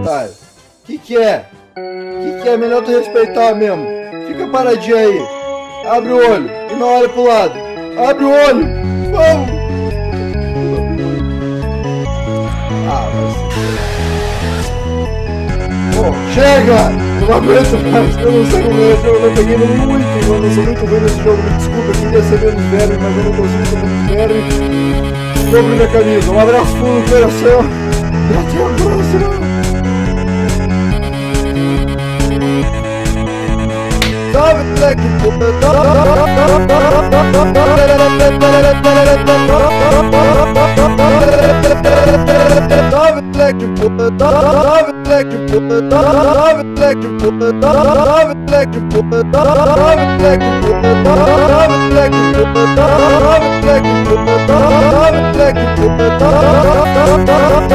otário. Que que é? Que que é? Melhor tu respeitar mesmo. Fica paradinho aí. Abre o olho e não olha pro lado. Abre o olho. Vamos. Ah, mas... Bom, chega! Eu não aguento mais, eu não sei como é esse jogo, eu peguei ele muito, eu sou muito ruim nesse jogo, me desculpa, eu queria ser menos verme, mas eu não consigo ser menos verme. Sobre minha camisa, um abraço fundo no coração, Let him lose it. Davet lekin Davet lekin Davet lekin Davet lekin Davet lekin Davet lekin Davet lekin Davet lekin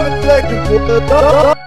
I'm a technical.